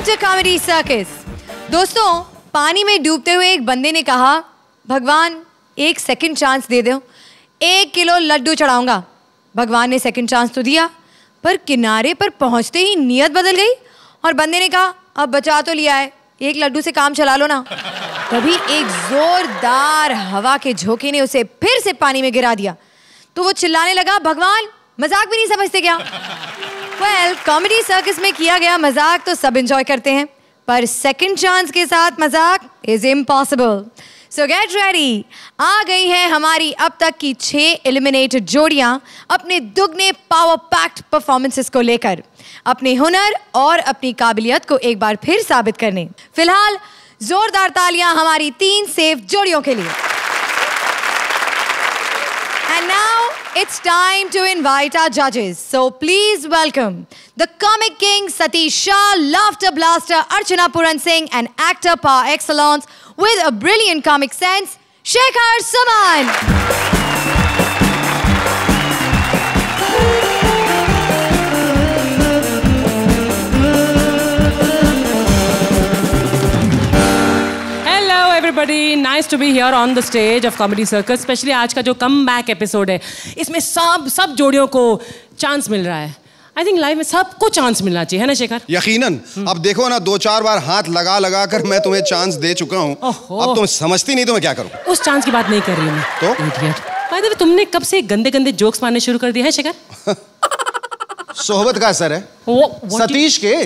Welcome to comedy circus दोस्तों, पानी में डूबते हुए एक बंदे ने कहा, भगवान, एक सेकंड चांस दे दो। एक किलो लड्डू चढ़ाऊँगा। भगवान ने सेकंड चांस तो दिया, पर किनारे पर पहुँचते ही नियत बदल गई और बंदे ने कहा, अब बचा तो लिया है, एक लड्डू से काम चला लो ना। तभी एक जोरदार हवा के झोंके ने उसे फिर से पानी में गिरा दिया। तो वो चिल्लाने लगा, भगवान, मज़ाक भी नहीं समझते क्या? वेल कॉमेडी सर्कस में किया गया मज़ाक तो सब एंजॉय करते हैं, पर सेकंड चांस के साथ मज़ाक is impossible so get ready आ गई हैं हमारी अब तक की छह एलिमिनेटेड जोड़ियाँ अपने दुगने पावर पैक्ड परफॉर्मेंसेस को लेकर। अपने हुनर और अपनी काबिलियत को एक बार फिर साबित करने। फ़िलहाल जोरदार तालियाँ हमारी तीन सेफ़ जोड़ियों के लिए। And now it's time to invite our judges. So please welcome the comic king Satish Shah, laughter blaster Archana Puran Singh, and actor par excellence with a brilliant comic sense, Shekhar Suman. Everybody nice to be here on the stage of comedy circus specially आज का जो come back episode है। इसमें सब सब जोड़ियों को chance मिल रहा है। आई थिंक लाइफ में सबको चांस मिलना चाहिए है ना शेखर? यकीनन अब देखो ना दो चार बार हाथ लगा लगा कर मैं तुम्हें चांस दे चुका हूँ। अब तुम समझती नहीं तो मैं क्या करूँ? उस चांस की बात नहीं कर रही हूँ तो? By तुमने कब से गंदे गंदे जोक्स मारने शुरू कर दिए है शेखर? सोहबत का असर है। सतीश के?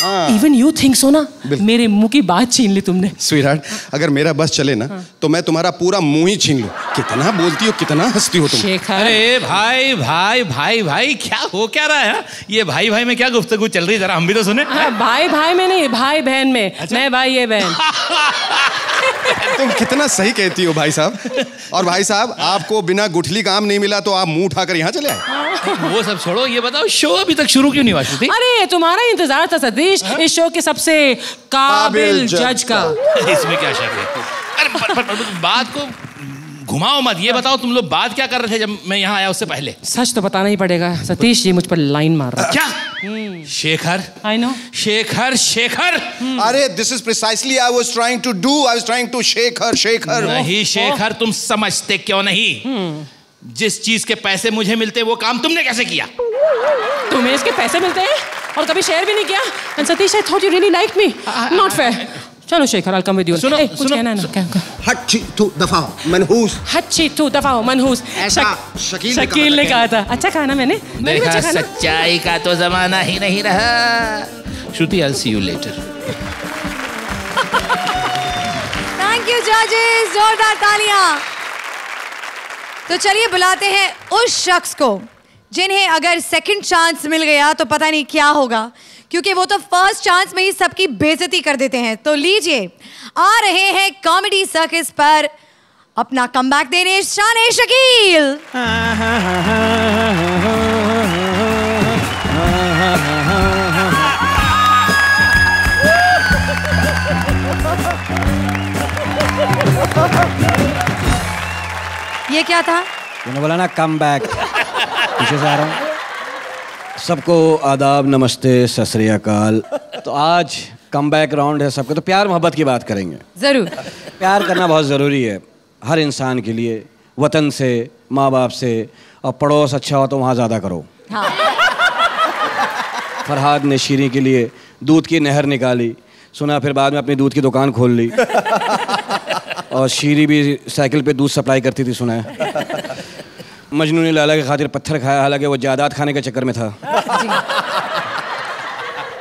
इवन यू थिंक सो ना? मेरे मुँह की बात छीन ली तुमने। स्वीटहार्ट अगर मेरा बस चले ना तो मैं तुम्हारा पूरा मुँह ही छीन लूँ। कितना बोलती हो कितना हंसती हो तुम। अरे भाई भाई भाई भाई क्या हो क्या रहा है हाँ? ये भाई भाई में क्या गुफ्तगू चल रही है? जरा हम भी तो सुने। हाँ, भाई भाई में नहीं भाई बहन में। मैं भाई ये बहन। तुम कितना सही कहती हो भाई साहब। और भाई साहब आपको बिना गुठली काम नहीं मिला तो आप मुँह उठाकर यहाँ चले आए। वो सब छोड़ो ये बताओ शो अभी तक शुरू क्यों नहीं हुआ अरे तुम्हारा इंतज़ार था सतीश इस शो के सबसे काबिल जज का। इसमें क्या शक है? अरे पर, पर, पर, बात को घुमाओ मत ये बताओ तुम लोग बात क्या कर रहे थे जब मैं यहाँ आया उससे पहले? सच तो बताना ही पड़ेगा। सतीश जी मुझ पर लाइन मार रहा क्या? Shekhar. I know Shekhar Shekhar. अरे this is precisely I was trying to do I was trying to shake her नहीं शेखर तुम समझते क्यों नहीं? जिस चीज़ के पैसे मुझे मिलते वो काम तुमने कैसे किया? तुम्हें इसके पैसे मिलते हैं? और कभी शेयर भी नहीं किया। And Satish I thought you really like me not fair चलो Shekhar I come with you सुनो, कुछ सुनो, कहना है ना? हट तू दफ़ा हो मनहूस। हच्छी तू दफ़ा हो मनहूस। ऐसा शकील ने शकील ने कहा था। अच्छा कहा ना मैंने। मैंने देखा अच्छा कहा सच्चाई का तो जमाना ही नहीं रहा। Shruti I see you later thank you जजेस जोरदार तालियाँ। तो चलिए बुलाते हैं उस शख्स को। जिन्हें अगर सेकंड चांस मिल गया तो पता नहीं क्या होगा। क्योंकि वो तो फ़र्स्ट चांस में ही सबकी बेजती कर देते हैं। तो लीजिए, आ रहे हैं कॉमेडी सर्कस पर अपना कम कमबैक देने शान शकील। ये क्या था? मैंने बोला ना कम बैक पीछे से आ रहा हूँ। सबको आदाब नमस्ते सत अकाल। तो आज कम बैक राउंड है सबके। तो प्यार मोहब्बत की बात करेंगे। ज़रूर। प्यार करना बहुत ज़रूरी है। हर इंसान के लिए वतन से माँ बाप से और पड़ोस अच्छा हो तो वहाँ ज़्यादा करो। हाँ। फरहाद ने शीरी के लिए दूध की नहर निकाली। सुना फिर बाद में अपनी दूध की दुकान खोल ली। और शीरी भी साइकिल पे दूध सप्लाई करती थी सुना है। मजनू ने लाला के खातिर पत्थर खाया हालाँकि वो जायदाद खाने के चक्कर में था।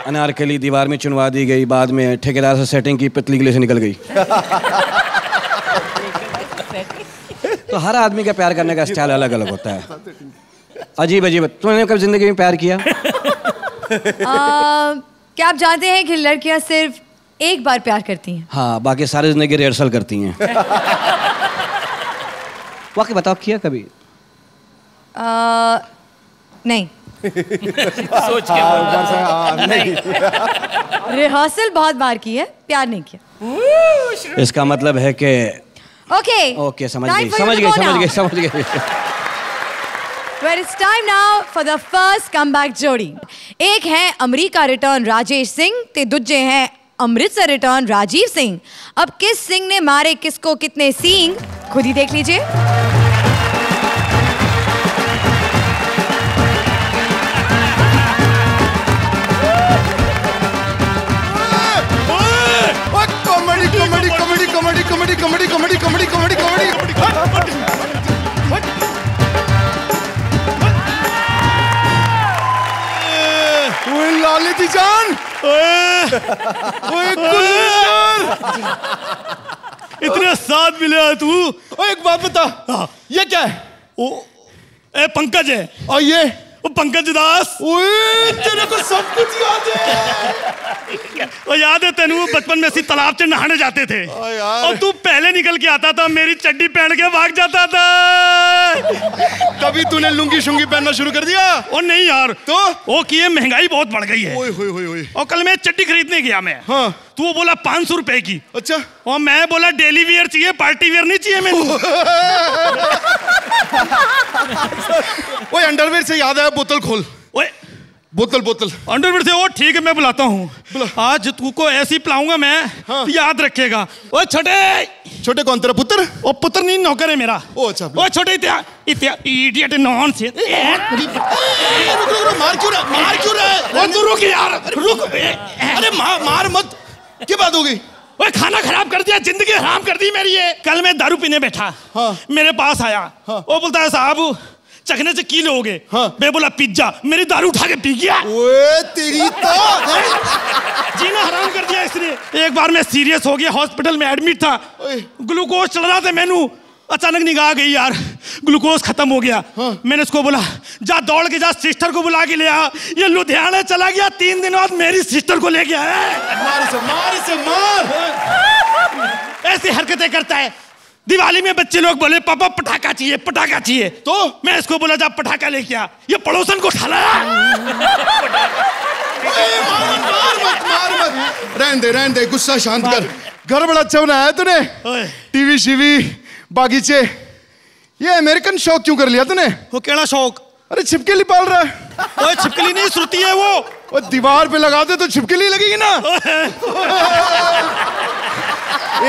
अनारकली दीवार में चुनवा दी गई बाद में ठेकेदार से सेटिंग की पतली गले से निकल गई। तो हर आदमी का प्यार करने का स्टाइल अलग अलग होता है। अजीब अजीब। तुमने कब ज़िंदगी में प्यार किया? आ, क्या आप जानते हैं कि लड़कियाँ सिर्फ़ एक बार प्यार करती हैं। हाँ बाकी सारी ज़िंदगी रिहर्सल करती हैं। वाकई बताओ किया कभी? आ, नहीं। सोच के बोल। रहा। रिहर्सल बहुत बार की है प्यार नहीं किया। इसका मतलब है कि ओके ओके समझ गई समझ गई समझ गई समझ गई। Well, it's time now for the first comeback जोड़ी। एक है अमेरिका रिटर्न राजेश सिंह ते दूजे हैं अमृतसर रिटर्न राजीव सिंह अब किस सिंह ने मारे किसको कितने सींग खुद ही देख लीजिए comedy comedy comedy comedy comedy comedy comedy comedy comedy ओए जान। ओए इतने साथ मिले है तू। ओए एक बात बता। ये क्या है? ओ ए पंकज है। और ये? वो पंकज दास। ओए तेरे को सब कुछ याद है। वो याद है तेन बचपन में तालाब से नहाने जाते थे। और तू पहले निकल के आता था मेरी चड्डी पहन के भाग जाता था। तभी तूने लुंगी शुंगी पहनना शुरू कर दिया। और नहीं यार तो? वो की महँगाई बहुत बढ़ गई है। ओए होए होए होए। और कल मैं चड्डी खरीदने गया मैं। हाँ। तू वो बोला पाँच सौ रुपए की। अच्छा। और मैं बोला डेली वियर चाहिए पार्टी वियर नहीं चाहिए मैंने। ओए अंडरवेयर से याद आया बोतल खोल। ओए बोतल बोतल। अंडरवेयर से वो ठीक है मैं बुलाता हूँ। आज तू को ऐसी पिलाऊँगा मैं हाँ। याद रखेगा। ओए छोटे। छोटे कौन तेरा पुत्र? ओ पुत्र नहीं नौकर है मेरा। ओ अच्छा ओ छोटे इत्या इत्या इडियट नॉन से रुक रुक रुक मार क्यों रहा मार क्यों रहा है? ओ तू रुक यार रुक। अरे मार मार मत। क्या बात हो गई? ओए खाना खराब कर दिया ज़िंदगी हराम कर दी मेरी ये। कल मैं दारू पीने बैठा। हाँ। मेरे पास आया। हाँ। वो बोलता है साहब चखने से की लोगे? हाँ। मैं बोला पिज्जा मेरी दारू उठा के पी गया। ओए तेरी तो जीना हराम कर दिया इसने। एक बार मैं सीरियस हो गया हॉस्पिटल में एडमिट था। ग्लूकोज चल रहा था मैनू। अचानक निगाह गई यार ग्लूकोज खत्म हो गया। हाँ। मैंने उसको बोला जा दौड़ के जा सिस्टर को बुला के ले आ। ये लुधियाना चला गया तीन दिन बाद मेरी सिस्टर को ले गया है। मार इसे मार इसे मार। ऐसी हरकतें करता है। दिवाली में बच्चे लोग बोले पापा पटाखा चाहिए पटाखा चाहिए। तो मैं इसको बोला जा पटाखा लेके आ ये पड़ोसन को मत रहन दे रहन दे गुस्सा शांत कर। घर बड़ा अच्छा बनाया तूने टीवी शीवी बागीचे। ये अमेरिकन शौक क्यों कर लिया तूने? वो केड़ा शौक? अरे छिपकली पाल रहा है। ओए छिपकली नहीं श्रुति है वो। और दीवार पे लगा दे तो छिपकली लगेगी ना।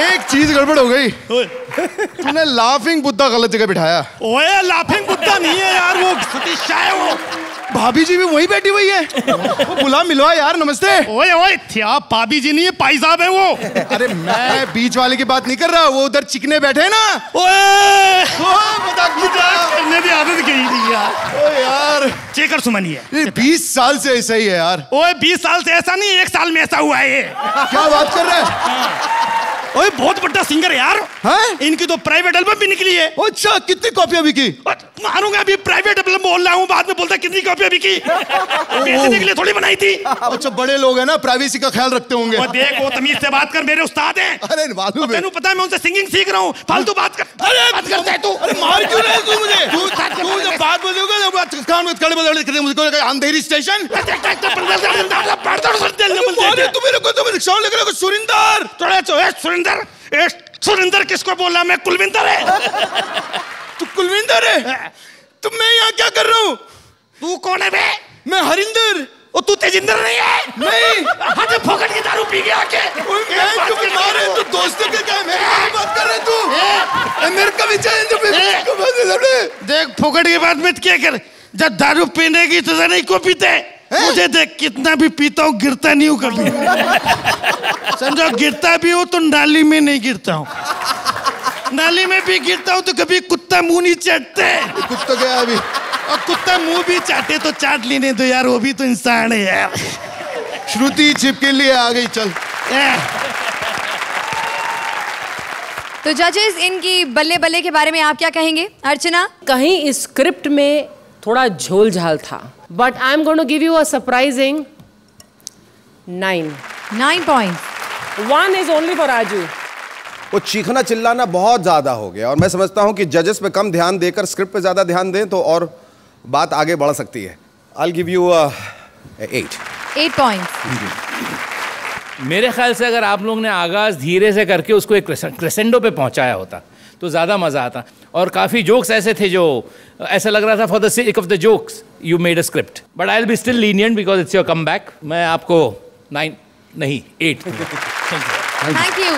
एक चीज़ गड़बड़ हो गई। ओए। तूने लाफिंग बुद्धा गलत जगह बिठाया। ओए लाफिंग बुद्धा नहीं है यार वो सतीश है वो। भाभी जी भी वहीं बैठी हुई है। वो बुला मिलवा यार नमस्ते। ओए ओए थ्या पाबी जी नहीं है पाई साहब है वो। अरे मैं बीच वाले की बात नहीं कर रहा वो उधर चिकने बैठे हैं ना। ओए। मज़ाक करने की आदत गई थी यार। ओ यार। चेकर सुमनी है ये बीस साल से ऐसा ही है यार। ओए बीस साल से ऐसा नहीं एक साल में ऐसा हुआ है ये। क्या बात कर रहे हैं। ओए बहुत बड़ा सिंगर है यार हैं? इनकी तो प्राइवेट एल्बम भी निकली है अच्छा कितनी कॉपियाँ बिकी मारूँगा अभी प्राइवेट एल्बम बोल रहा हूँ बाद में बोलता कितनी कॉपियाँ बिकी बेचने के लिए थोड़ी बनाई थी अच्छा बड़े लोग हैं ना प्राइवेसी का ख्याल रखते होंगे देख वो तमीज से बात कर मेरे उस्ताद हैं अरे मालूम है तेनू पता है मैं उनसे सिंगिंग सीख रहा हूँ फालतू बात कर अरे बात करता है तू अरे मार क्यों रहे तू मुझे तू तू जब बात बोलोगे बात कान में खड़े बोले करते मुझको अंधेरी स्टेशन तू मेरे को तो सुरिंदर थोड़ा सुरेंदर? ए सुरेंदर किसको बोला? मैं कुलविंदर है। तू कुलविंदर है? तो मैं यहाँ क्या कर रहा हूँ? तू कौन है बे? मैं हरिंदर। ओ तू तेजिंदर नहीं है? नहीं। हाँ तो फोकट की दारू पी गया के मैं क्यों बीमार है तू दोस्तों के क्या मेरे की बात कर रहे तू। अमेरिका में जाए जो मैं को बात कर रहे देख फोकट की बात मत क्या कर। जब दारू पीने की तो नहीं को पीते। मुझे देख कितना भी पीता हूँ गिरता नहीं हूँ कभी। समझो गिरता भी हूँ तो नाली में नहीं गिरता हूँ। नाली में भी गिरता हूँ तो कभी कुत्ता मुँह नहीं चाटते। कुछ तो गया अभी। और कुत्ता मुँह भी चाटे तो चाट लेने दो यार वो भी तो इंसान है यार। श्रुति छिप के लिए आ गई चल। तो जजेस इनकी बल्ले बल्ले के बारे में आप क्या कहेंगे? अर्चना? कहीं स्क्रिप्ट में थोड़ा झोल झाल था। But I am going to give you a surprising nine nine point one is only for Raju वो चीखना चिल्लाना बहुत ज़्यादा हो गया। और मैं समझता हूँ कि जजेस पे कम ध्यान देकर स्क्रिप्ट पे ज़्यादा ध्यान दें तो और बात आगे बढ़ सकती है। I give you eight eight point मेरे ख्याल से अगर आप लोग ने आगाज़ धीरे से करके उसको एक क्रेसेंडो पे पहुँचाया होता तो ज़्यादा मज़ा आता। और काफ़ी जोक्स ऐसे थे जो ऐसा लग रहा था for the sake of the jokes you made a script but I will be still lenient because it's your comeback मैं आपको नाइन नहीं एट थैंक यू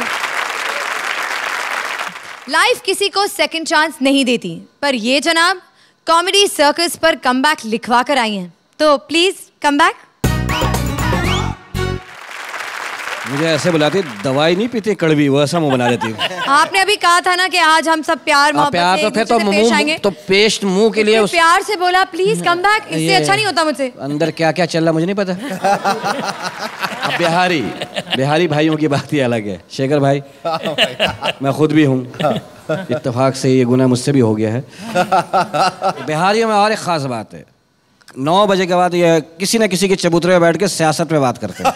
लाइफ किसी को सेकंड चांस नहीं देती. पर ये जनाब कॉमेडी सर्कस पर कमबैक लिखवा कर आई हैं. तो प्लीज़ कम बैक मुझे ऐसे बुलाती दवाई नहीं पीती कड़वी वो ऐसा मुँह बना लेती आपने अभी कहा था ना कि आज हम सब प्यार मोहब्बत प्यार तो फिर तो मुँह तो पेस्ट मुँह के लिए उस प्यार से बोला प्लीज़ कम बैक इससे अच्छा नहीं होता मुझसे अंदर क्या क्या चल रहा मुझे नहीं पता। बिहारी बिहारी भाइयों की बात ही अलग है। शेखर भाई मैं खुद भी हूँ। इतफाक से ये गुना मुझसे भी हो गया है। बिहारियों में और एक खास बात है। नौ बजे के बाद ये किसी न किसी के चबूतरे में बैठ के सियासत में बात करते हैं।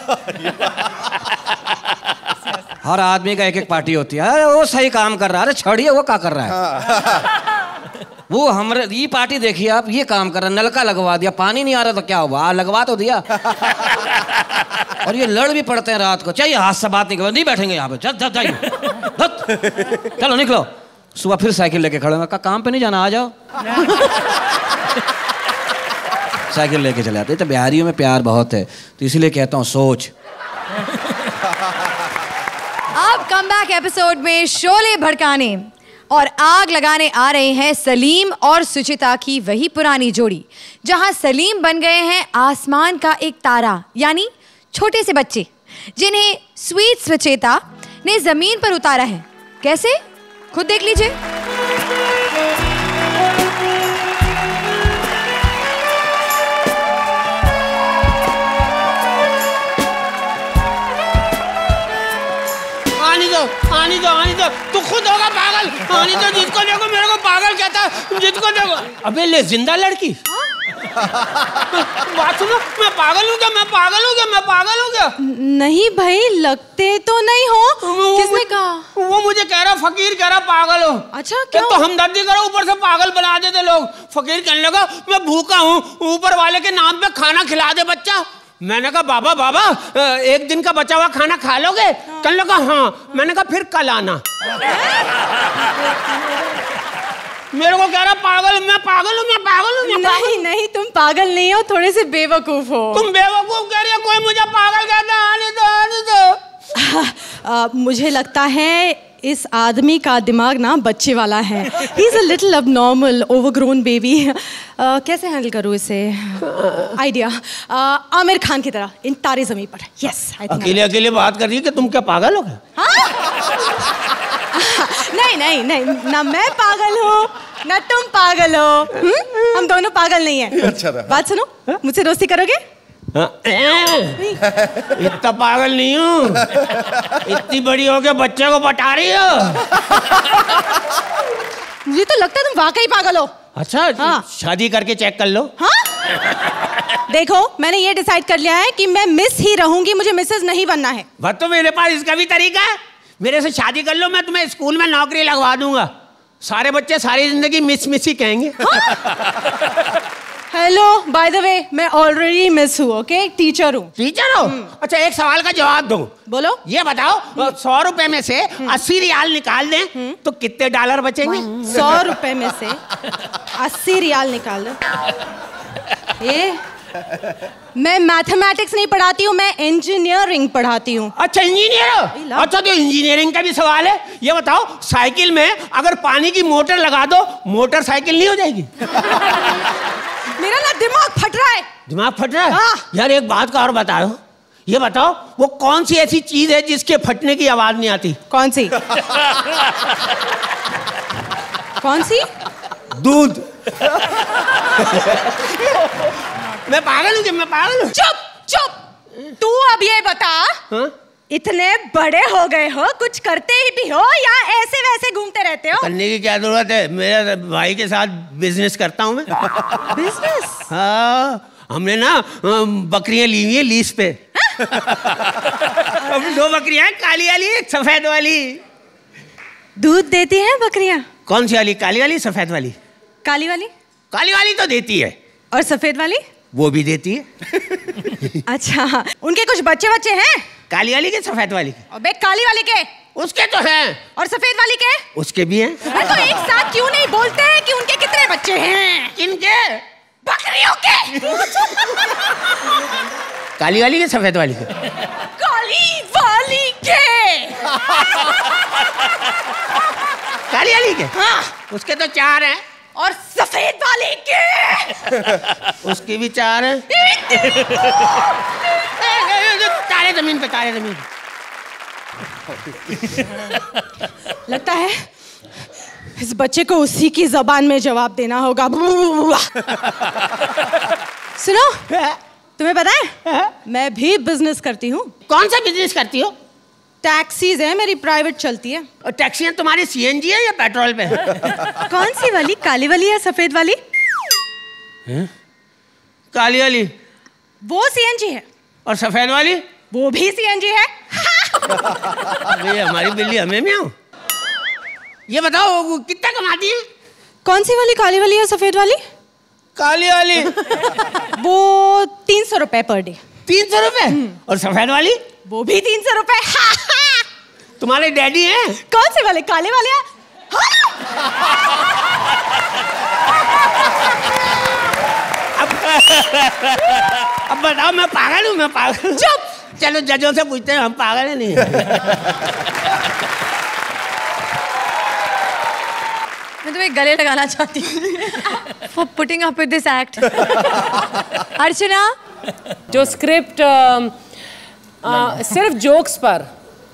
हर आदमी का एक एक पार्टी होती है। अरे वो सही काम कर रहा है। अरे छड़िए वो क्या कर रहा है? वो हमरे ये पार्टी देखिए आप ये काम कर रहा है। नलका लगवा दिया पानी नहीं आ रहा तो क्या हुआ? लगवा तो दिया। और ये लड़ भी पड़ते हैं रात को। चाहिए हाथ से बात नहीं करो नहीं बैठेंगे यहाँ पे। चल चल जाइए। चलो निकलो। सुबह फिर साइकिल लेके खड़े होंगे, काम पे नहीं जाना? आ जाओ। साइकिल लेके चले आते हैं। तो बिहारियों में प्यार बहुत है। तो इसीलिए कहता हूँ सोच। अब एपिसोड में शोले भड़काने और आग लगाने आ रहे हैं सलीम और सुचिता की वही पुरानी जोड़ी, जहाँ सलीम बन गए हैं आसमान का एक तारा, यानी छोटे से बच्चे, जिन्हें स्वीट सुचेता ने ज़मीन पर उतारा है। कैसे? खुद देख लीजिए। आने दो जिसको देखो मेरे को पागल कहता है जिसको देखो। अबे ले ज़िंदा लड़की? बात सुनो मैं पागल हूँ क्या? मैं पागल हूँ क्या? मैं पागल हूँ क्या? नहीं भाई लगते तो नहीं हो। किसने कहा? वो मुझे कह रहा फकीर कह रहा पागल हो। अच्छा, क्यों? तो हमदर्दी करो ऊपर से पागल बना देते लोग। फकीर कहने लगा मैं भूखा हूँ ऊपर वाले के नाम पे खाना खिला दे बच्चा। मैंने कहा बाबा बाबा एक दिन का बचा हुआ खाना खा लोगे? कहने लगा हाँ। मैंने कहा फिर कल आना। मेरे को कह रहा पागल मैं पागल हूँ मैं पागल हूँ नहीं नहीं तुम पागल नहीं हो थोड़े से बेवकूफ़ हो। तुम बेवकूफ़ कह रही हो कोई मुझे पागल कहता है आने दो आने दो। आ, आ, मुझे लगता है इस आदमी का दिमाग ना बच्चे वाला है। He is a little abnormal overgrown baby कैसे हैंडल करूँ इसे? आइडिया आमिर खान की तरह इन तारे ज़मीन पर। यस अकेले अकेले बात कर रही है कि तुम क्या पागल हो गए नहीं नहीं नहीं ना मैं पागल हूँ ना तुम पागल हो। हम्म? हम दोनों पागल नहीं है। अच्छा बात सुनो मुझसे दोस्ती करोगे? हाँ, इतना पागल नहीं हूँ। इतनी बड़ी हो के बच्चे को बटा रही हो। मुझे तो लगता है तुम वाकई पागल हो। अच्छा हाँ। शादी करके चेक कर लो। हाँ? देखो मैंने ये डिसाइड कर लिया है कि मैं मिस ही रहूँगी मुझे मिसेस नहीं बनना है। बस तो मेरे पास इसका भी तरीका है। मेरे से शादी कर लो मैं तुम्हें स्कूल में नौकरी लगवा दूँगा। सारे बच्चे सारी ज़िंदगी मिस मिस ही कहेंगे। हेलो बाय द वे मैं ऑलरेडी मिस हूँ ओके टीचर हूँ। टीचर हो? अच्छा एक सवाल का जवाब दो। बोलो। ये बताओ सौ रुपए में से अस्सी रियाल निकाल दें तो कितने डॉलर बचेंगे? सौ रुपए में से अस्सी रियाल निकाल दो। ये मैं मैथमेटिक्स नहीं पढ़ाती हूँ मैं इंजीनियरिंग पढ़ाती हूँ। अच्छा इंजीनियर अच्छा तो इंजीनियरिंग का भी सवाल है। ये बताओ साइकिल में अगर पानी की मोटर लगा दो मोटर साइकिल नहीं हो जाएगी? मेरा ना दिमाग फट रहा है। दिमाग फट रहा है? हाँ। यार एक बात का और बताओ। ये बताओ वो कौन सी ऐसी चीज़ है जिसके फटने की आवाज़ नहीं आती? कौन सी? कौन सी? दूध। मैं पागल हूँ मैं पागल हूँ? चुप चुप। तू अब ये बता हाँ? इतने बड़े हो गए हो कुछ करते ही भी हो या ऐसे वैसे घूमते रहते हो? करने की क्या ज़रूरत है? मेरे भाई के साथ बिज़नेस करता हूँ मैं। बिज़नेस हाँ हमने ना बकरियाँ ली हुई है लीज पे। अब दो बकरियाँ काली वाली एक सफ़ेद वाली। दूध देती हैं बकरियाँ? कौन सी वाली काली वाली सफ़ेद वाली? काली वाली? काली वाली तो देती है। और सफ़ेद वाली? वो भी देती है। अच्छा उनके कुछ बच्चे बच्चे हैं? काली वाली के सफ़ेद वाली के? अबे काली वाली के। उसके तो हैं। और सफ़ेद वाली के? उसके भी हैं। अरे तो एक साथ क्यों नहीं बोलते हैं कि उनके कितने बच्चे हैं? किनके? बकरियों के। काली वाली के सफ़ेद वाली के? काली वाली के। काली वाली के? हाँ। उसके तो चार हैं। और सफ़ेद वाले के। उसकी भी चार हैं। तारे ज़मीन पे तारे ज़मीन लगता है इस बच्चे को उसी की जबान में जवाब देना होगा। सुनो तुम्हें पता है? मैं भी बिज़नेस करती हूँ। कौन सा बिज़नेस करती हो? टैक्सीज है मेरी प्राइवेट चलती है। और टैक्सियाँ तुम्हारी सीएनजी है या पेट्रोल पे? है? कौन सी वाली? काली वाली या सफ़ेद वाली? काली वाली। वो सीएनजी है। और सफ़ेद वाली? वो भी सीएनजी है। अबे हमारी बिल्ली हमें में आओ ये बताओ कितना कमाती है? कौन सी वाली काली वाली या सफ़ेद वाली? काली वाली। वो तीन सौ रुपए पर डे। तीन सौ रुपए? और सफ़ेद वाली? वो भी तीन सौ रुपए। तुम्हारे डैडी हैं? कौन से वाले? काले वाले या? अब बताओ मैं पागल हूँ मैं पागल हूँ। चुप। चलो जजों से पूछते हैं हम पागल है नहीं? मैं तुम्हें गले लगाना चाहती हूँ। For putting up with this act Archana जो स्क्रिप्ट सिर्फ़ जोक्स पर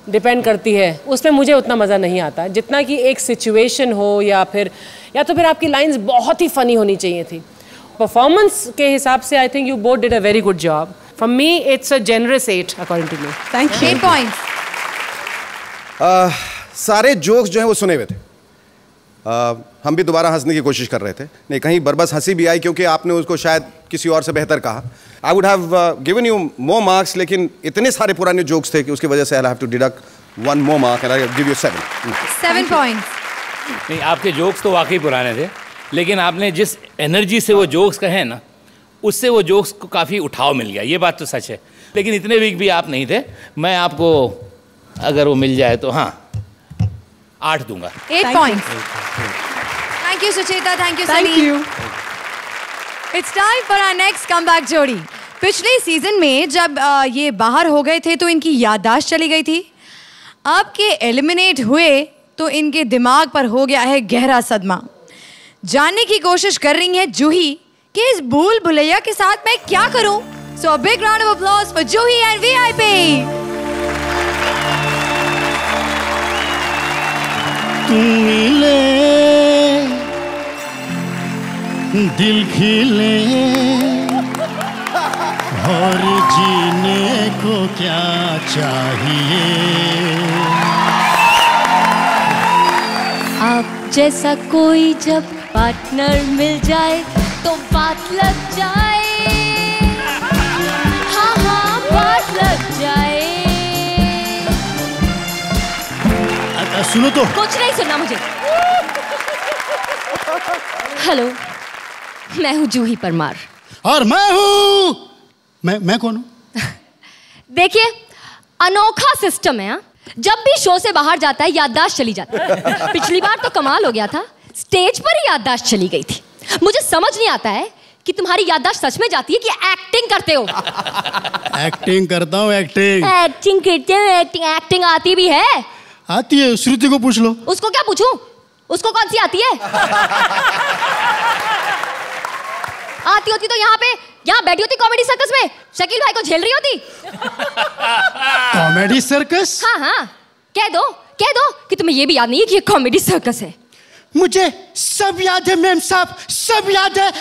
डिपेंड करती है। उसमें मुझे उतना मज़ा नहीं आता। जितना कि एक सिचुएशन हो या फिर या तो फिर आपकी लाइंस बहुत ही फनी होनी चाहिए थी। परफॉर्मेंस के हिसाब से I think you both did a very good job for me it's a generous eight according to me thank points सारे जोक्स जो हैं वो सुने हुए थे। आ, हम भी दोबारा हंसने की कोशिश कर रहे थे। नहीं कहीं बरबस हँसी भी आई क्योंकि आपने उसको शायद किसी और से बेहतर कहा। I would have given you more marks लेकिन इतने सारे पुराने जोक्स थे कि उसकी वजह से I have to deduct one more mark and I give you seven seven points नहीं आपके जोक्स तो वाकई पुराने थे लेकिन आपने जिस एनर्जी से वो जोक्स कहे ना उससे वो जोक्स को काफ़ी उठाव मिल गया। ये बात तो सच है। लेकिन इतने वीक भी आप नहीं थे। मैं आपको अगर वो मिल जाए तो हाँ आठ दूँगा। Eight points thank you Sucheta thank you thank you it's time for our next comeback जोड़ी पिछले सीज़न में जब अ, ये बाहर हो गए थे तो इनकी याददाश्त चली गई थी। अब के एलिमिनेट हुए तो इनके दिमाग पर हो गया है गहरा सदमा। जानने की कोशिश कर रही है जूही कि इस भूल भुलैया के साथ मैं क्या करूँ। So big round of applause for Juhi and VIP मिले दिल खिले। और जीने को क्या चाहिए? आप जैसा कोई जब पार्टनर मिल जाए तो बात लग जाए। सुनो तो। कुछ नहीं सुनना मुझे। हेलो मैं हूँ जूही परमार। और मैं हूँ मैं मैं कौन हूँ? देखिए अनोखा सिस्टम है हाँ? जब भी शो से बाहर जाता है याददाश्त चली जाती है। पिछली बार तो कमाल हो गया था स्टेज पर ही याददाश्त चली गई थी। मुझे समझ नहीं आता है कि तुम्हारी याददाश्त सच में जाती है कि एक्टिंग करते हो। एक्टिंग करता हूँ एक्टिंग एक्टिंग करते हो एक्टिंग एक्टिंग आती भी है। आती है? श्रुति को पूछ लो। उसको क्या पूछूँ? उसको कौन सी आती है? आती होती तो यहाँ पे यहाँ बैठी होती कॉमेडी सर्कस में। शकील भाई को झेल रही होती? कॉमेडी सर्कस हाँ हाँ। कह दो कह दो कि तुम्हें ये भी याद नहीं है कि ये कॉमेडी सर्कस है। मुझे सब याद है मैम साहब। सब याद है।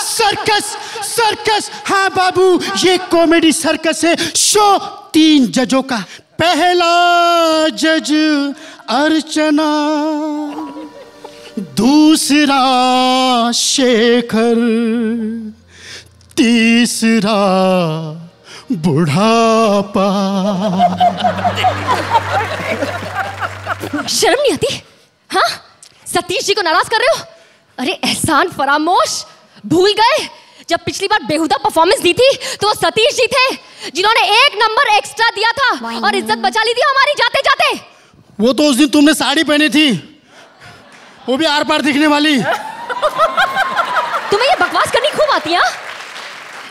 सर्कस सर्कस हाँ बाबू ये कॉमेडी सर्कस है। शो तीन जजों का। पहला जज अर्चना, दूसरा शेखर, तीसरा बुढ़ापा। शर्म नहीं आती? हाँ? सतीश जी को नाराज़ कर रहे हो? अरे एहसान, फरामोश, भूल गए। जब पिछली बार बेहुदा परफॉर्मेंस दी थी तो वो सतीश जी थे जिन्होंने एक नंबर एक्स्ट्रा दिया था और इज़्ज़त बचा ली थी हमारी जाते जाते वो तो उस दिन तुमने साड़ी पहनी थी। वो भी आर पार दिखने वाली। तुम्हें ये बकवास करनी खूब आती है हाँ?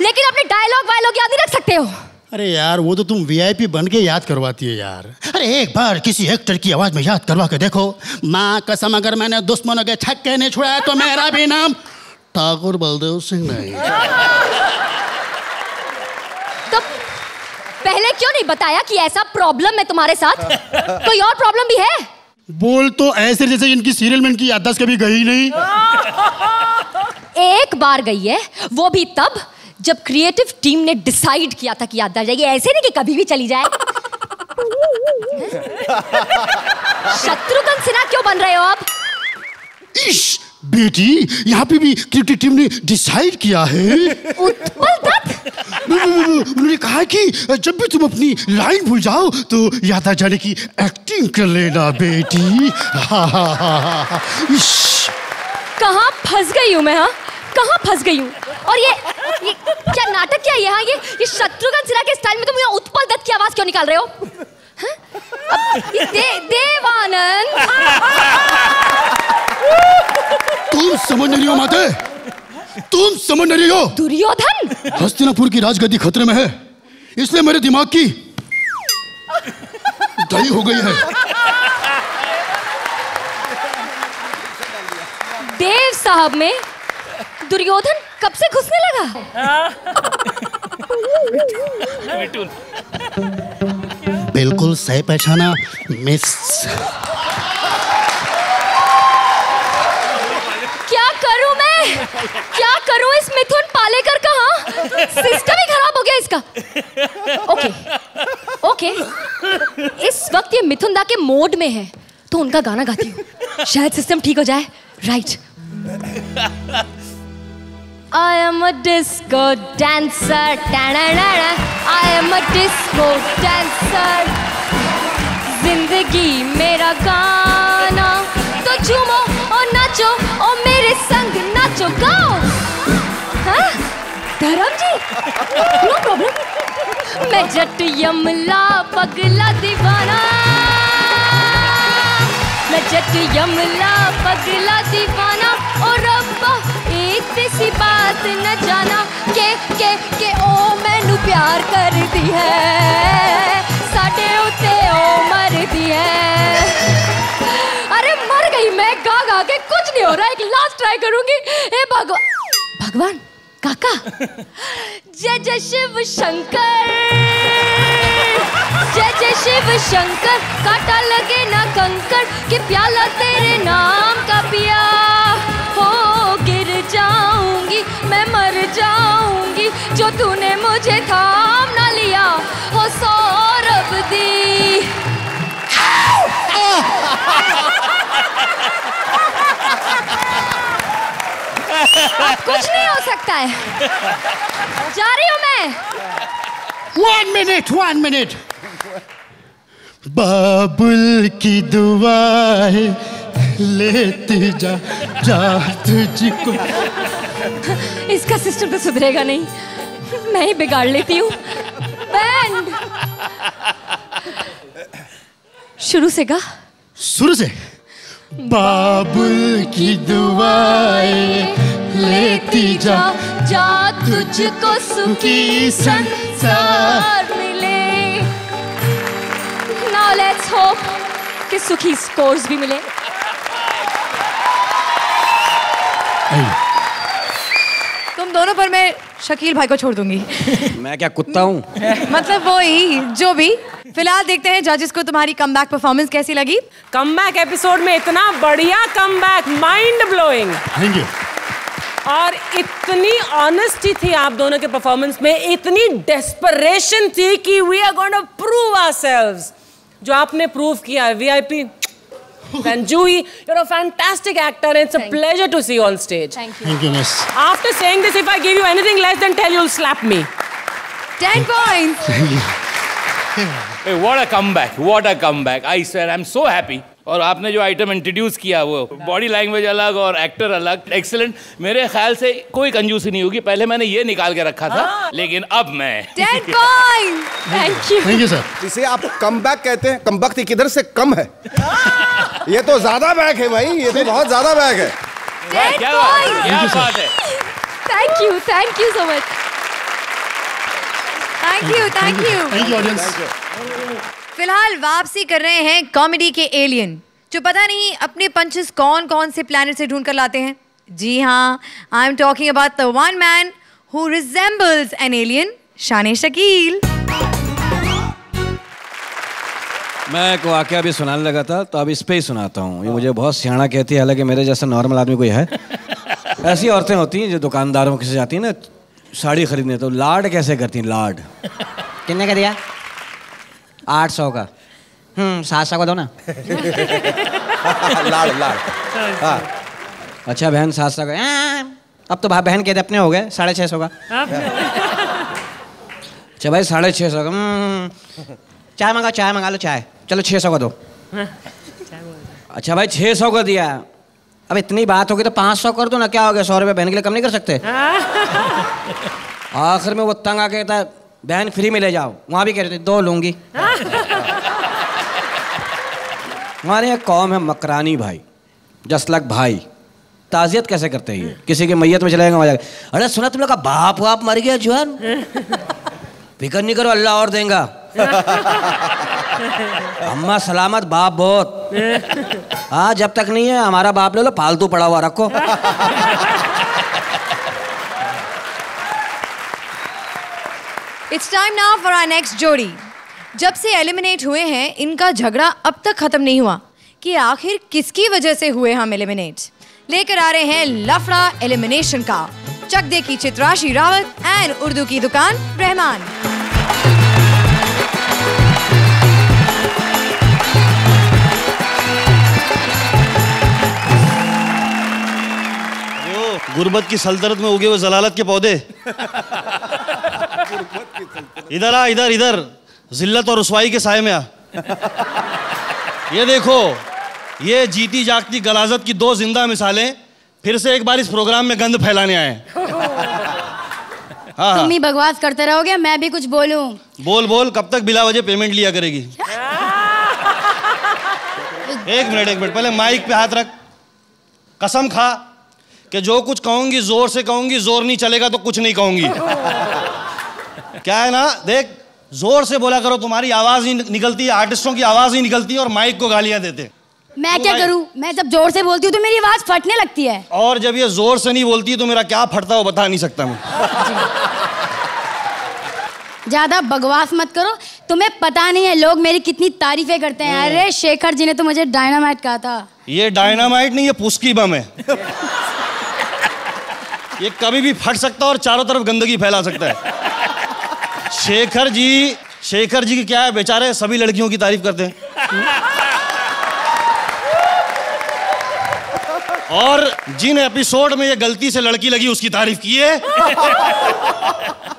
लेकिन अपने डायलॉग वायलॉग याद नहीं रख सकते हो। अरे यार वो तो तुम वीआईपी बन के याद करवाती है यार। अरे एक बार किसी एक्टर की आवाज़ में याद करवा के देखो। माँ कसम अगर मैंने दुश्मनों के छक्के नहीं छुड़ाया तो मेरा भी नाम ठाकुर बलदेव सिंह नहीं तो पहले क्यों नहीं बताया कि ऐसा प्रॉब्लम है तुम्हारे साथ? कोई और प्रॉब्लम भी है? बोल तो ऐसे जैसे इनकी सीरियल में इनकी याददाश्त कभी गई नहीं। एक बार गई है वो भी तब जब क्रिएटिव टीम ने डिसाइड किया था कि याददाश्त जाएगी। ऐसे नहीं कि कभी भी चली जाए। शत्रुघ्न सिन्हा क्यों बन रहे हो अब इश बेटी यहाँ पे भी क्रिकेट टीम ने डिसाइड किया है। उन्होंने कहा कि जब भी तुम अपनी लाइन भूल जाओ तो याद आ जाने की एक्टिंग कर लेना बेटी। हा, हा, हा, हा। कहाँ फंस गई हूँ मैं हाँ? कहाँ फंस गई हूँ? और ये, ये क्या नाटक क्या है यहाँ? ये ये शत्रुघ्न सिन्हा के स्टाइल में तुम यहाँ उत्पल दत्त की आवाज़ क्यों निकाल रहे हो? हाँ? अब ये दे, देवानंद। तुम समझ नहीं हो माते। तुम समझ नहीं हो। दुर्योधन। हस्तिनापुर की राजगद्दी खतरे में है। इसलिए मेरे दिमाग की दही हो गई है। देव साहब में दुर्योधन कब से घुसने लगा? बिल्कुल सही पहचाना मिस क्या करूँ मैं क्या करूँ इस मिथुन पालेकर का हाँ सिस्टम ही खराब हो गया इसका ओके ओके इस वक्त ये मिथुन दा के मोड में है तो उनका गाना गाती हूँ शायद सिस्टम ठीक हो जाए right am a disco dancer. Da-da-da-da. I am a disco dancer. ज़िंदगी मेरा गाना तो झूमो और नाचो और मेरे संग नाचो गाओ? धर्म जी नो प्रॉब्लम मैं जट यमला पगला दीवाना। मैं जट यमला पगला दीवाना। और रब्बा, एक सी बात न जाना। के के के, ओ मैनू प्यार कर दी है। साडे उते ओ मर दी है। गई मैं गा गा के कुछ नहीं हो रहा, एक लास्ट ट्राई करूँगी। हे भगवान। भगवान, काका। जय जय शिव शंकर। जय जय शिव शंकर, काटा लगे ना कंकर, कि प्याला तेरे नाम का पिया। हो, गिर जाऊँगी, मैं मर जाऊँगी, जो तूने मुझे थाम ना लिया, हो सौरभ दी। अब कुछ नहीं हो सकता है। जा रही हूँ मैं। वन मिनट वन मिनट बाबुल की दुआएँ लेती जा जा तुझको। इसका सिस्टम तो सुधरेगा नहीं। मैं ही बिगाड़ लेती हूँ। बैंड शुरू से गा। शुरू से। बाबुल की दुआएँ लेती जा। जा तुझको सुखी संसार मिले। नाउ लेट्स होप कि सुखी स्कोर्स भी मिले। तुम दोनों पर मैं शकील भाई को छोड़ दूँगी। मैं क्या कुत्ता हूँ? मतलब वो ही जो भी। फ़िलहाल देखते हैं जजेस को तुम्हारी कम बैक परफॉर्मेंस कैसी लगी। कम बैक एपिसोड में इतना बढ़िया come back mind blowing thank you और इतनी ऑनेस्टी थी आप दोनों के परफॉर्मेंस में इतनी डेस्परेशन थी कि we are going to prove ourselves जो आपने प्रूव किया VIP रंजूई you fantastic actor it's a pleasure to see on stage thank you thank you miss after saying this if I give you anything less than tell you slap me 10 points thank you Hey, what a comeback! What a comeback! I said, I'm so happy. और आपने जो item introduce किया वो body language अलग और actor अलग excellent मेरे ख्याल से कोई कंजूसी नहीं होगी पहले मैंने ये निकाल के रखा था लेकिन अब मैं। 10 point thank you thank you sir इसे आप कम बैक कहते हैं। कम वक्त किधर से कम है? ये तो ज़्यादा बैक है भाई ये तो बहुत ज़्यादा बैक है। क्या बात है thank you thank you so much thank you thank you thank you audience फ़िलहाल वापसी कर रहे हैं कॉमेडी के एलियन। जो पता नहीं अपने पंचेस कौन कौन से प्लेनेट से ढूंढ कर लाते हैं। जी हाँ I am talking about the one man who resembles an alien Shaan Shakeel मैं एक वाक्य अभी सुनाने लगा था तो अब इस पे ही सुनाता हूँ। ये मुझे बहुत सियाणा कहती है हालाँकि मेरे जैसा नॉर्मल आदमी कोई है। ऐसी औरतें होती हैं जो दुकानदारों के से जाती हैं ना साड़ी खरीदने तो लाड कैसे करती हैं? लाड। कितने का दिया? आठ सौ का। हम्म सात सौ का दो ना। लाड़ लाड़ हाँ। अच्छा बहन सात सौ का। "हाँ, अब तो भा- बहन कहते अपने हो गए साढ़े छः सौ का। अच्छा भाई साढ़े छः सौ का। "हम्म, चाय मंगा चाय मंगा लो चाय। चलो छः सौ का दो। अच्छा भाई छः सौ का दिया। अब इतनी बात होगी तो पाँच सौ कर दो ना क्या हो गया? सौ रुपये बहन के लिए कम नहीं कर सकते? आखिर में वो तंग आ कहता है बहन फ्री में ले जाओ। वहाँ भी कह रहे थे, दो लूँगी। हमारे यहाँ कौम है मकरानी भाई जसलक भाई। ताजियत कैसे करते हैं ये? किसी के मैयत में चलेगा वहाँ अरे, सुना तुम लोग का बाप वाप मर गया, जुआन। फ़िक्र नहीं करो, अल्लाह और देगा। अम्मा, सलामत बाप बहुत। हाँ जब तक नहीं है, हमारा बाप ले लो पालतू पड़ा हुआ रखो। It's time now for our next जोड़ी। जब से एलिमिनेट हुए हैं, इनका झगड़ा अब तक खत्म नहीं हुआ। कि आखिर किसकी वजह से हुए हम एलिमिनेट लेकर आ रहे हैं लफड़ा एलिमिनेशन का। चक दे की चित्राशी रावत एंड उर्दू की दुकान रहमान। गुर्बत की सल्तनत में उगे हुए जलालत के पौधे। इधर आ इधर इधर। जिल्लत और रसवाई के साय में आ। ये देखो ये जीती जागती गलाजत की दो ज़िंदा मिसालें फिर से एक बार इस प्रोग्राम में गंद फैलाने आए हाँ। हाँ तुम ही बकवास करते रहोगे मैं भी कुछ बोलूँ? बोल बोल कब तक बिला वजह पेमेंट लिया करेगी? एक मिनट एक मिनट पहले माइक पे हाथ रख। कसम खा कि जो कुछ कहूँगी ज़ोर से कहूँगी ज़ोर नहीं चलेगा तो कुछ नहीं कहूँगी। क्या है ना देख ज़ोर से बोला करो तुम्हारी आवाज़ ही निकलती है आर्टिस्टों की आवाज़ ही निकलती है और माइक को गालियाँ देते मैं क्या करूँ? मैं जब ज़ोर से बोलती हूँ तो मेरी आवाज़ फटने लगती है। और जब ये ज़ोर से नहीं बोलती तो मेरा क्या फटता है वो बता नहीं सकता मैं। ज़्यादा बकवास मत करो। तुम्हें पता नहीं है लोग मेरी कितनी तारीफें करते हैं। अरे शेखर जी ने तो मुझे डायनामाइट कहा था। ये डायनामाइट नहीं ये पुस्की बम है। ये कभी भी फट सकता है और चारों तरफ़ गंदगी फैला सकता है। शेखर जी शेखर जी की क्या है? बेचारे सभी लड़कियों की तारीफ़ करते हैं। और जिन एपिसोड में ये गलती से लड़की लगी उसकी तारीफ़ की है।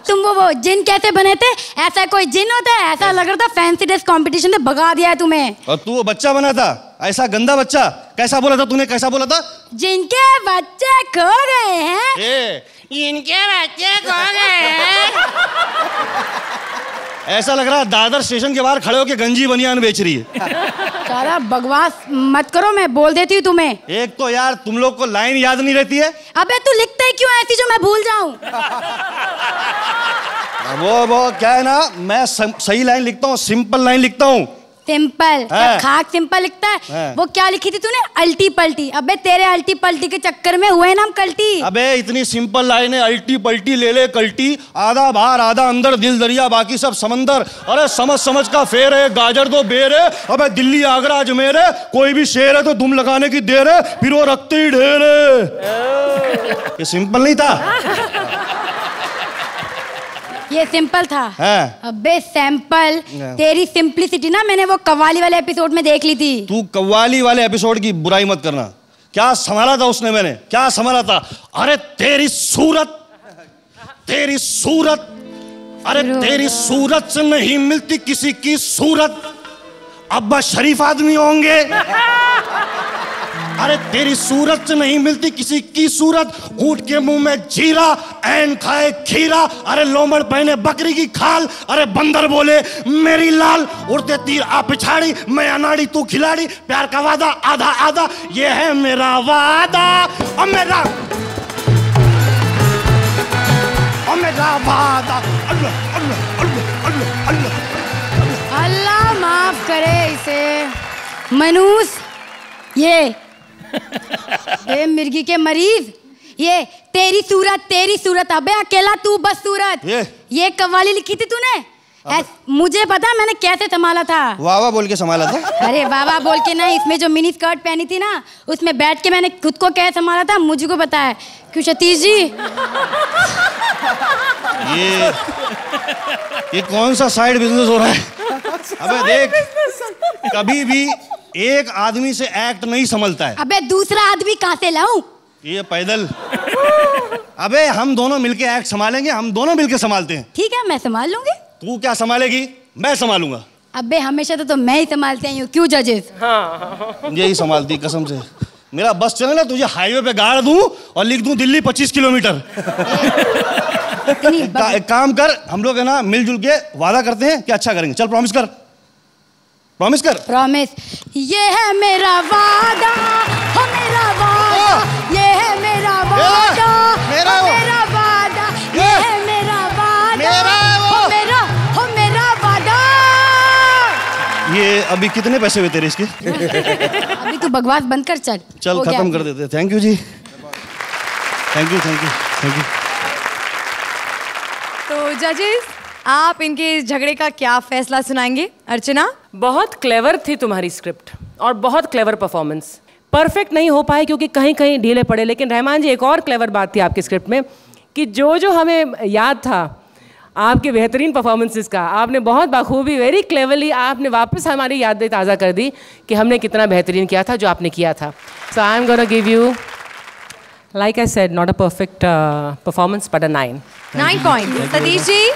तुम वो वो जिन कैसे बने थे ऐसा कोई जिन होता है? ऐसा लग रहा था फैंसी ड्रेस कंपटीशन में भगा दिया है तुम्हें। और तू वो बच्चा बना था ऐसा गंदा बच्चा कैसा बोला था तूने कैसा बोला था? जिनके बच्चे खो गए हैं। इनके बच्चे कौन गए हैं? ऐसा लग रहा है दादर स्टेशन के बाहर खड़े होकर गंजी बनियान बेच रही है। सारा बकवास मत करो मैं बोल देती हूँ तुम्हें। एक तो यार तुम लोग को लाइन याद नहीं रहती है। अबे तू लिखता है क्यों ऐसी जो मैं भूल जाऊँ? वो वो क्या है ना मैं सही लाइन लिखता हूँ सिंपल लाइन लिखता हूँ। सिंपल। हाँ। खाक सिंपल लिखता है? हाँ। वो क्या लिखी थी तूने? अल्टी पल्टी अबे तेरे अल्टी पल्टी के चक्कर में हुए ना हम कल्टी। अबे इतनी सिंपल लाइन है अल्टी पल्टी ले ले कल्टी। आधा बाहर आधा अंदर दिल दरिया बाकी सब समंदर। अरे समझ समझ का फेर है गाजर दो बेर है। अबे दिल्ली आगरा अजमेर है। कोई भी शेर है तो दुम लगाने की देर है फिर वो रखते ही ढेर है। ये सिंपल नहीं था? ये सिंपल था। हाँ। अबे सैंपल हाँ। तेरी सिंप्लिसिटी ना मैंने वो कव्वाली वाले एपिसोड में देख ली थी। तू कव्वाली वाले एपिसोड की बुराई मत करना। क्या संभाला था उसने मैंने? क्या संभाला था? अरे तेरी सूरत तेरी सूरत अरे तेरी सूरत से नहीं मिलती किसी की सूरत। अब्बा शरीफ आदमी होंगे। अरे तेरी सूरत से नहीं मिलती किसी की सूरत। ऊँट के मुँह में जीरा एन खाए खीरा। अरे लोमड़ पहने बकरी की खाल। अरे बंदर बोले, मेरी लाल, उड़ते तीर आ पिछाड़ी, मैं अनाड़ी, तू खिलाड़ी। प्यार का वादा, आधा आधा, ये है मेरा वादा। और मेरा वादा। अल्लाह अल्लाह। अल्लाह माफ़ करे इसे। मनूस, ये ये मिर्गी के मरीज़। ये तेरी सूरत तेरी सूरत अबे अकेला तू बस सूरत। ये। ये कव्वाली लिखी थी तूने? मुझे पता मैंने कैसे संभाला था? वाह वाह बोल के संभाला था? अरे बाबा बोल के ना इसमें जो मिनी स्कर्ट पहनी थी ना उसमें बैठ के मैंने खुद को कैसे संभाला था मुझको पता है। क्यों सतीश जी? ये ये कौन सा साइड बिज़नेस हो रहा है? अबे देख कभी भी एक आदमी से एक्ट नहीं संभलता है। अबे दूसरा आदमी कहाँ से लाऊं? ये पैदल। अबे हम दोनों मिलके एक्ट संभालेंगे हम दोनों मिलके संभालते हैं। ठीक है मैं संभाल लूँगी। तू क्या संभालेगी? मैं संभालूँगा। अबे हमेशा तो, तो मैं ही संभालते ही हूँ क्यों जजेस हाँ। यही संभालती कसम से। मेरा बस चले ना तुझे हाईवे पे गाड़ दूँ और लिख दूँ दिल्ली 25 किलोमीटर। का, एक काम कर हम लोग है ना मिलजुल के वादा करते हैं कि अच्छा करेंगे। चल प्रॉमिस कर। प्रॉमिस कर। प्रॉमिस ये है मेरा वादा हो मेरा वादा। ये है मेरा वादा मेरा मेरा वादा ये अभी कितने पैसे हुए तेरे इसके? अभी तू बकवास बंद कर चल चल खत्म कर देते thank you ji. Thank you thank you thank you तो जजेस आप इनके झगड़े का क्या फैसला सुनाएँगे? अर्चना? बहुत क्लेवर थी तुम्हारी स्क्रिप्ट और बहुत क्लेवर परफॉर्मेंस परफेक्ट नहीं हो पाए क्योंकि कहीं कहीं ढीले पड़े लेकिन रहमान जी एक और क्लेवर बात थी आपकी स्क्रिप्ट में कि जो जो हमें याद था आपके बेहतरीन परफॉर्मेंसेस का। आपने बहुत बखूबी वेरी क्लेवरली आपने वापस हमारी यादें ताज़ा कर दी कि हमने कितना बेहतरीन किया था जो आपने किया था। So I am gonna give you like I said not a perfect performance but a nine nine point Satish ji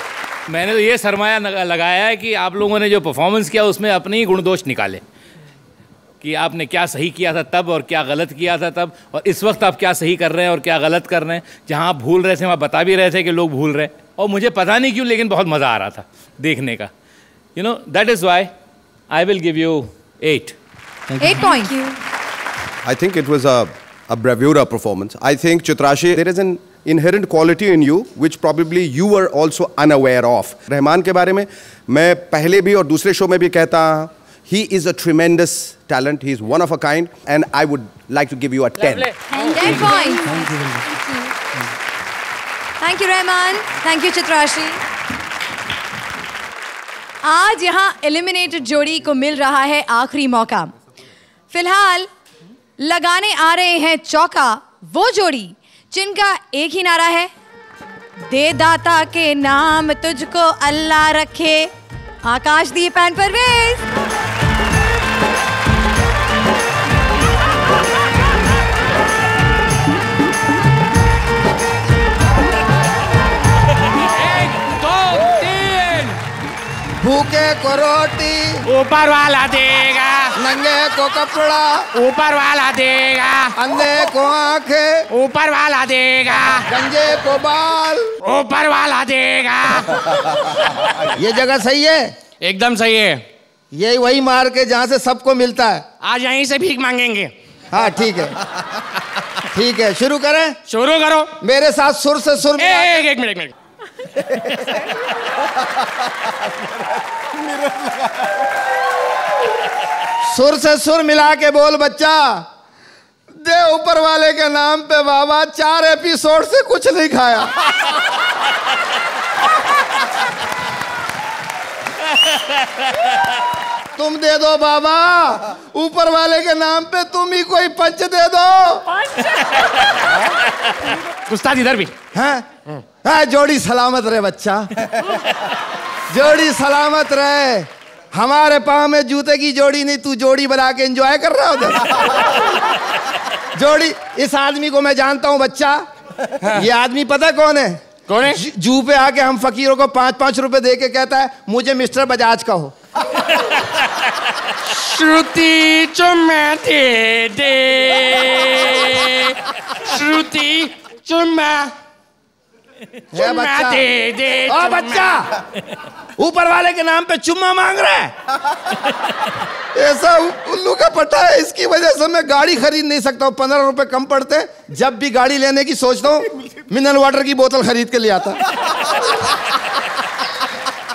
मैंने तो ये सरमाया लगाया है कि आप लोगों ने जो परफॉर्मेंस किया उसमें अपने ही गुणदोष निकाले। कि आपने क्या सही किया था तब और क्या गलत किया था तब और इस वक्त आप क्या सही कर रहे हैं और क्या गलत कर रहे हैं। जहाँ आप भूल रहे थे वहाँ बता भी रहे थे कि लोग भूल रहे हैं। और मुझे पता नहीं क्यों लेकिन बहुत मज़ा आ रहा था देखने का you know that is why I will give you eight I think it was a performance I think Chitrashi there is an inherent quality in you which probably you are also unaware of Rahman के बारे में मैं पहले भी और दूसरे show में भी कहता हूँ He is a tremendous talent. He is one of a kind. And I would like to give you a 10. 10 points. Thank you. Thank you. Thank you Rahman thank you Chitrashi आज यहाँ eliminated जोड़ी को मिल रहा है आखिरी मौका। फ़िलहाल लगाने आ रहे हैं चौका, वो जोड़ी, जिनका एक ही नारा है। दे दाता के नाम तुझको अल्लाह रखे। आकाश आकाशदीप एंड परवेज भूखे को रोटी। ऊपर वाला देगा। नंगे को कपड़ा। ऊपर वाला देगा। अंधे को आँखें। ऊपर वाला देगा। गंजे को बाल। ऊपर वाला देगा। ये जगह सही है? एकदम सही है। ये वही मार के जहाँ से सबको मिलता है। आज यहीं से भीख मांगेंगे। हाँ ठीक है। ठीक है शुरू करें। शुरू करो। मेरे साथ सुर से सुर एक एक मिनट एक मिनट। सुर से सुर मिला के बोल बच्चा। दे ऊपर वाले के नाम पे बाबा चार एपिसोड से कुछ नहीं खाया। तुम दे दो बाबा ऊपर वाले के नाम पे तुम ही कोई पंच दे दो। उस्ताद इधर भी। हैं? हाँ, जोड़ी सलामत रहे बच्चा। जोड़ी सलामत रहे। हमारे पाँव में जूते की जोड़ी नहीं तू जोड़ी बना के एंजॉय कर रहा उधर। जोड़ी इस आदमी को मैं जानता हूँ बच्चा। ये आदमी पता कौन है? कौन है? जू पे आके हम फकीरों को पाँच पाँच रुपए दे के कहता है मुझे मिस्टर बजाज का हो। श्रुति चुम्मा दे दे। श्रुति चुम्मा है बच्चा। दे दे ओ बच्चा ऊपर वाले के नाम पे चुम्मा मांग रहा है। ऐसा उल्लू का पट्टा है इसकी वजह से मैं गाड़ी खरीद नहीं सकता हूँ। पंद्रह रुपए कम पड़ते जब भी गाड़ी लेने की सोचता हूँ मिनरल वाटर की बोतल खरीद के ले आता।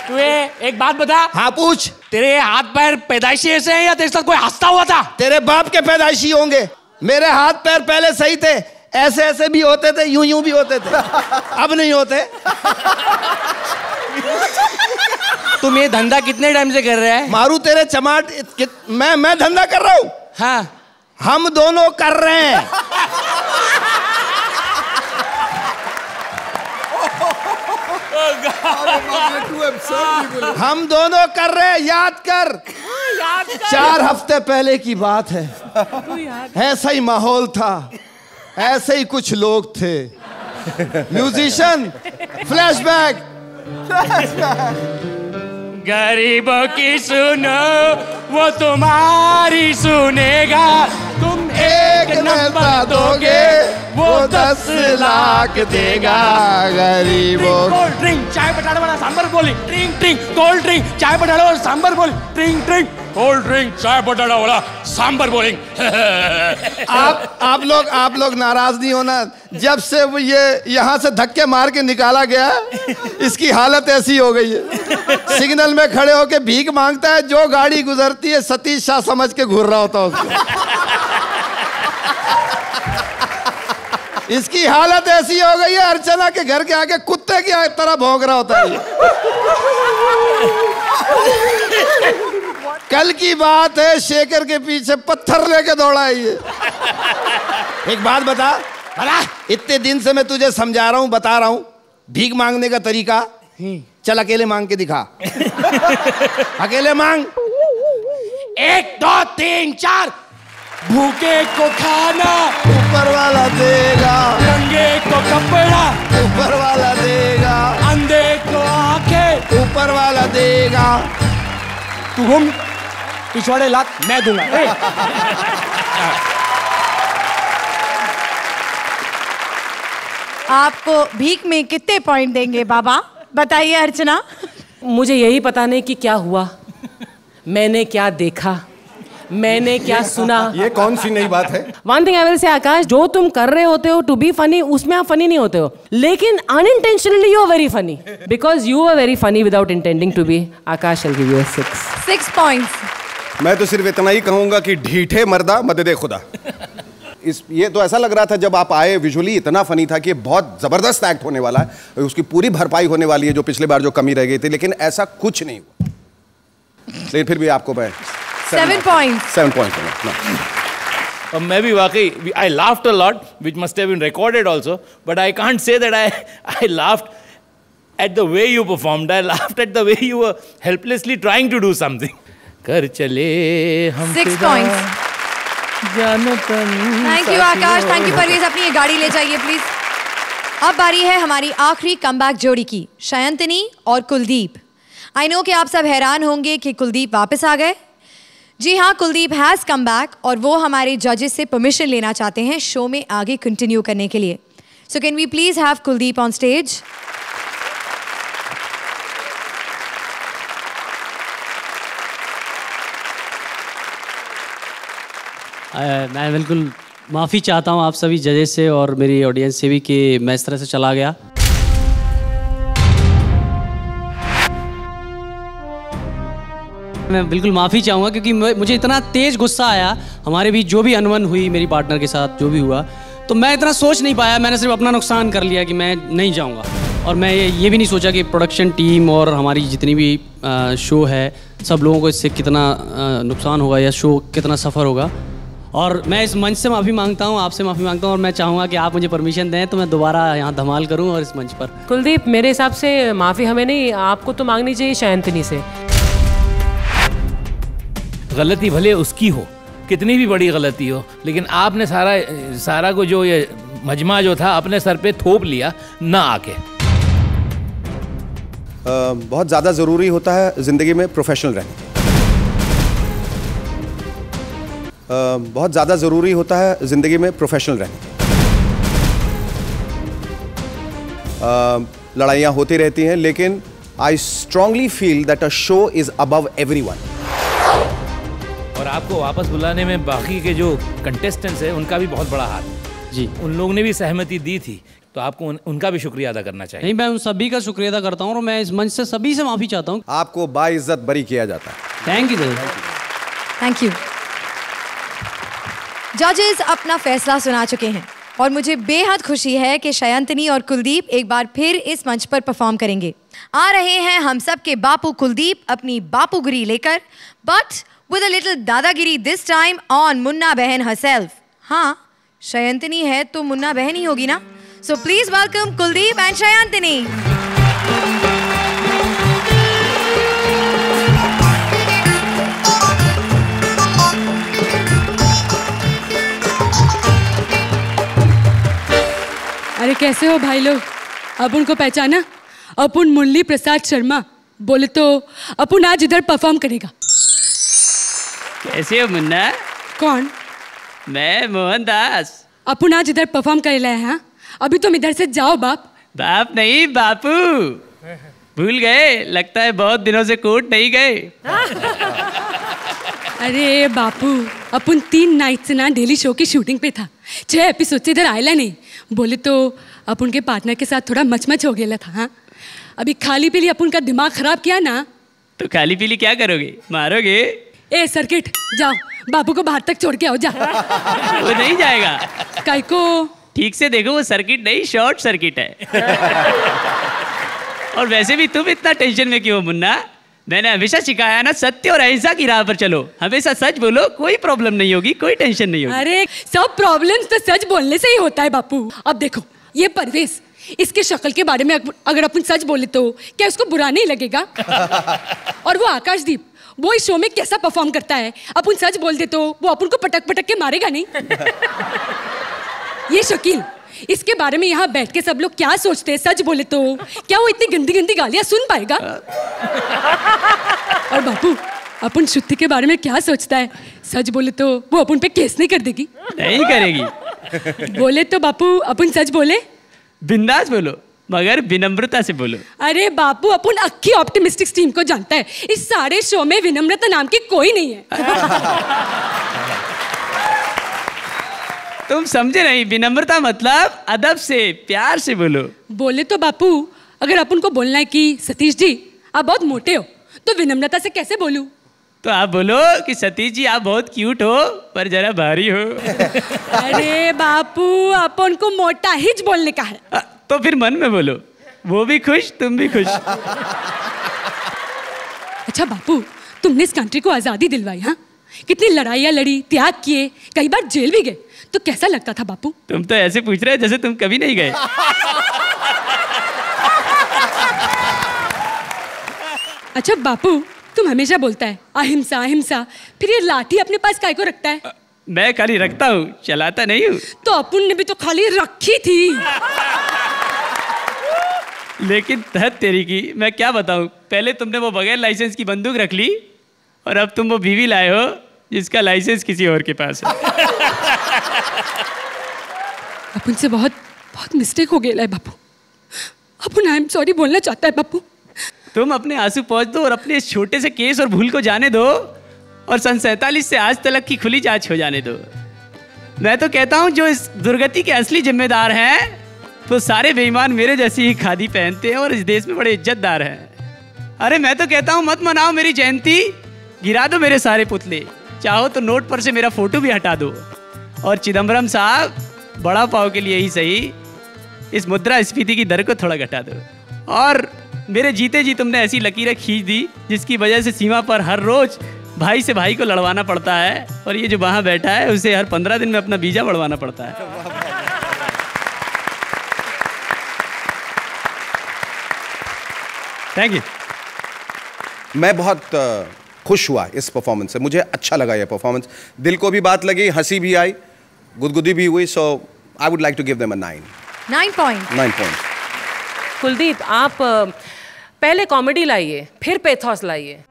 तू एक बात बता। हाँ पूछ। तेरे हाथ पैर पैदाइशी ऐसे हैं या तेरे साथ कोई हंसता हुआ था? तेरे बाप के पैदाइशी होंगे। मेरे हाथ पैर पहले सही थे ऐसे ऐसे भी होते थे यूँ यूँ भी होते थे। अब नहीं होते। तुम ये धंधा कितने टाइम से कर रहे हैं? मारू तेरे चमाट मैं मैं धंधा कर रहा हूँ। हाँ। हम दोनों कर रहे हैं। हम दोनों कर रहे हैं याद कर। चार हफ़्ते पहले की बात है। ऐसा ही माहौल था। ऐसे ही कुछ लोग थे। म्यूजिशियन फ्लैशबैक गरीबों की सुनो वो तुम्हारी सुनेगा। तुम एक नंबर दोगे वो दस लाख देगा। गरीबों कोल्ड ड्रिंक चाय पटाड़े वाला सांबर बोली। ड्रिंक ड्रिंक कोल्ड ड्रिंक चाय पटाड़े वाला सांबर बोली। ड्रिंक ड्रिंक कोल्ड ड्रिंक, चाय पटाड़ा वाला, सांबर बोलिंग। आप आप लोग आप लोग नाराज़ नहीं होना। जब से वो ये यहाँ से धक्के मार के निकाला गया, इसकी हालत ऐसी हो गई है। सिग्नल में खड़े होके भीख माँगता है, जो गाड़ी गुजरती है, सतीश शाह समझ के घूर रहा होता उसको। इसकी हालत ऐसी हो गई है, अर्चना के घर के आगे कुत्ते की तरह भौंक रहा होता है। कल की बात है शेखर के पीछे पत्थर लेके दौड़ा ये एक बात बता बता इतने दिन से मैं तुझे समझा रहा हूँ बता रहा हूँ। भीख मांगने का तरीका? चल अकेले मांग के दिखा। अकेले मांग। एक दो तीन चार। भूखे को खाना। ऊपर वाला देगा। नंगे को कपड़ा। ऊपर वाला देगा। अंधे को आँखें। ऊपर वाला देगा। तू घूम पिछवाड़े लात मैं दूँगा। आपको भीख में कितने पॉइंट देंगे बाबा? बताइए अर्चना। मुझे यही पता नहीं कि क्या हुआ। मैंने क्या देखा। मैंने क्या सुना। ये कौन सी नई बात है? One thing I will say आकाश जो तुम कर रहे होते हो टू बी फनी उसमें आप फनी नहीं होते हो। लेकिन unintentionally you are very funny because you are very funny without intending to be Akash will give you six six points मैं तो सिर्फ़ इतना ही कहूँगा कि ढीठे मर्दा मदद खुदा। इस ये तो ऐसा लग रहा था जब आप आए विजुअली इतना फनी था कि बहुत ज़बरदस्त एक्ट होने वाला है उसकी पूरी भरपाई होने वाली है जो पिछले बार जो कमी रह गई थी लेकिन ऐसा कुछ नहीं हुआ। लेकिन फिर भी आपको मैं सेवन पॉइंट सेवन पॉइंट और मैं भी वाकई I laughed a lot which must have been recorded also but I can't say that I I laughed at the way you performed I laughed at the way you were helplessly trying to do something कर चले हम points. जानतन thank you Akash. Thank you Parvez अपनी ये गाड़ी ले जाइए please अब बारी है हमारी आखिरी कमबैक जोड़ी की। शयंतनी और कुलदीप। आई नो कि आप सब हैरान होंगे कि कुलदीप वापस आ गए। जी हाँ कुलदीप हैज़ कम बैक और वो हमारे जजेस से परमिशन लेना चाहते हैं शो में आगे कंटिन्यू करने के लिए। So can we please have Kuldeep on stage मैं बिल्कुल माफ़ी चाहता हूँ आप सभी जजेस से और मेरी ऑडियंस से भी कि मैं इस तरह से चला गया। मैं बिल्कुल माफ़ी चाहूँगा क्योंकि मुझे इतना तेज़ गुस्सा आया हमारे बीच जो भी अनबन हुई मेरी पार्टनर के साथ जो भी हुआ तो मैं इतना सोच नहीं पाया मैंने सिर्फ़ अपना नुकसान कर लिया कि मैं नहीं जाऊँगा। और मैं ये ये भी नहीं सोचा कि प्रोडक्शन टीम और हमारी जितनी भी अ, शो है सब लोगों को इससे कितना अ, नुकसान होगा या शो कितना सफ़र होगा। और मैं इस मंच से माफ़ी माँगता हूँ आपसे माफ़ी माँगता हूँ और मैं चाहूँगा कि आप मुझे परमिशन दें तो मैं दोबारा यहाँ धमाल करूँ और इस मंच पर। कुलदीप मेरे हिसाब से माफ़ी हमें नहीं आपको तो मांगनी चाहिए शयंतनी से। गलती भले उसकी हो कितनी भी बड़ी गलती हो लेकिन आपने सारा सारा को जो ये मजमा जो था अपने सर पे थोप लिया ना आके। आ, बहुत ज़्यादा ज़रूरी होता है ज़िंदगी में प्रोफेशनल रहना बहुत ज़्यादा ज़रूरी होता है ज़िंदगी में प्रोफेशनल रहने अ, लड़ाइयाँ होती रहती हैं लेकिन I strongly feel that a show is above everyone और आपको वापस बुलाने में बाकी के जो कंटेस्टेंट्स हैं उनका भी बहुत बड़ा हाथ जी। उन लोगों ने भी सहमति दी थी तो आपको उन, उनका भी शुक्रिया अदा करना चाहिए। नहीं मैं उन सभी का शुक्रिया अदा करता हूँ और मैं इस मंच से सभी से माफ़ी चाहता हूँ। आपको बाइज्जत बरी किया जाता है। थैंक यू थैंक यू जजेस अपना फैसला सुना चुके हैं। और मुझे बेहद खुशी है कि शयंतनी और कुलदीप एक बार फिर इस मंच पर परफॉर्म करेंगे। आ रहे हैं हम सब के बापू कुलदीप अपनी बापूगिरी लेकर बट विद अ लिटिल दादागिरी दिस टाइम ऑन मुन्ना बहन हरसेल्फ हाँ शयंतनी है तो मुन्ना बहन ही होगी ना? So please welcome Kuldeep and Shayantani. अरे कैसे हो भाई लोग? अब उनको पहचाना? अपुन मुरली प्रसाद शर्मा बोले तो अपुन आज इधर परफॉर्म करेगा। कैसे हो मुन्ना? कौन? मैं मोहन दास। अपुन आज इधर परफॉर्म कर लाए हैं अभी तुम इधर से जाओ बाप। बाप नहीं बापू। भूल गए लगता है बहुत दिनों से कोर्ट नहीं गए। अरे बापू अपन तीन नाइट से ना डेली शो की शूटिंग पे था। छह एपिसोड से इधर आयला नहीं। बोले तो अपन के पार्टनर के साथ थोड़ा मचमच हो गया था हाँ? अभी खाली पीली अपन का दिमाग खराब किया ना? तो खाली पीली क्या करोगे? मारोगे? ए सर्किट जाओ बाबू को बाहर तक छोड़ के आओ जा। वो नहीं जाएगा। काय को ठीक से देखो वो सर्किट नहीं शॉर्ट सर्किट है। और वैसे भी तुम इतना टेंशन में क्यों मुन्ना? मैंने हमेशा सिखाया ना सत्य और अहिंसा की राह पर चलो। हमेशा सच बोलो कोई प्रॉब्लम नहीं होगी कोई टेंशन नहीं होगी। अरे सब प्रॉब्लम्स तो सच बोलने से ही होता है बापू। अब देखो ये परवेश इसके शक्ल के बारे में अगर अपन सच बोले तो क्या उसको बुरा नहीं लगेगा? और वो आकाशदीप वो इस शो में कैसा परफॉर्म करता है? अपन सच बोल दे तो वो अपन को पटक पटक के मारेगा नहीं? ये शकील इसके बारे में यहाँ बैठ के सब लोग क्या सोचते हैं? सच बोले तो। क्या वो इतनी गंदी गंदी गालियाँ सुन पाएगा? और बापू अपन शुद्धि के बारे में क्या सोचता है? सच बोले तो वो अपन पे केस नहीं कर देगी। नहीं करेगी। बोले तो बापू अपन सच बोले? बिंदास बोलो मगर विनम्रता से बोलो। अरे बापू अपन अक्की ऑप्टिमिस्टिक टीम को जानता है। इस सारे शो में विनम्रता नाम की कोई नहीं है। तुम समझे नहीं विनम्रता मतलब अदब से प्यार से बोलो। बोले तो बापू अगर अपन को बोलना है कि सतीश जी आप बहुत मोटे हो तो विनम्रता से कैसे बोलूँ? तो आप बोलो कि सतीश जी आप बहुत क्यूट हो पर जरा भारी हो। अरे बापू अपन को मोटा ही बोलने का है। आ, तो फिर मन में बोलो वो भी खुश तुम भी खुश। अच्छा बापू तुमने इस कंट्री को आज़ादी दिलवाई हाँ? कितनी लड़ाइयाँ लड़ी त्याग किए कई बार जेल भी गए। तो कैसा लगता था बापू? तुम तो ऐसे पूछ रहे हो जैसे तुम कभी नहीं गए। अच्छा बापू तुम हमेशा बोलता है अहिंसा अहिंसा फिर ये लाठी अपने पास काय को रखता है? मैं खाली रखता हूँ चलाता नहीं हूँ। तो अपुन ने भी तो खाली रखी थी। लेकिन तहत तेरी की मैं क्या बताऊँ? पहले तुमने वो बगैर लाइसेंस की बंदूक रख ली और अब तुम वो बीवी लाए हो। जिसका लाइसेंस किसी और के पास है। अपुन से बहुत बहुत मिस्टेक हो गया है बापू। अपुन आई एम सॉरी बोलना चाहता है बापू। तुम अपने आँसू पहुँच दो और अपने इस छोटे से केस और भूल को जाने दो और सन सैतालीस से आज तक की खुली जाँच हो जाने दो। मैं तो कहता हूँ जो इस दुर्गति के असली जिम्मेदार हैं तो सारे बेईमान मेरे जैसी ही खादी पहनते हैं और इस देश में बड़े इज्जतदार हैं। अरे मैं तो कहता हूँ मत मनाओ मेरी जयंती गिरा दो मेरे सारे पुतले। चाहो तो नोट पर से मेरा फ़ोटो भी हटा दो। और चिदम्बरम साहब, बड़ा पाव के लिए ही सही। इस मुद्रा स्फीति की दर को थोड़ा घटा दो। और मेरे जीते जी तुमने ऐसी लकीरें खींच दी, जिसकी वजह से सीमा पर हर रोज भाई से भाई को लड़वाना पड़ता है, और ये जो वहाँ बैठा है, उसे हर पंद्रह दिन में अपना वीज़ा बढ़वाना पड़ता है। थैंक यू मैं बहुत खुश हुआ इस परफॉर्मेंस से। मुझे अच्छा लगा यह परफॉर्मेंस दिल को भी बात लगी हँसी भी आई गुदगुदी भी हुई so I would like to give them a nine nine point nine point Kuldeep आप पहले कॉमेडी लाइए फिर पेथॉस लाइए।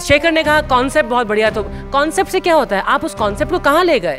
शेखर ने कहा कॉन्सेप्ट बहुत बढ़िया तो कॉन्सेप्ट से क्या होता है? आप उस कॉन्सेप्ट को कहाँ ले गए?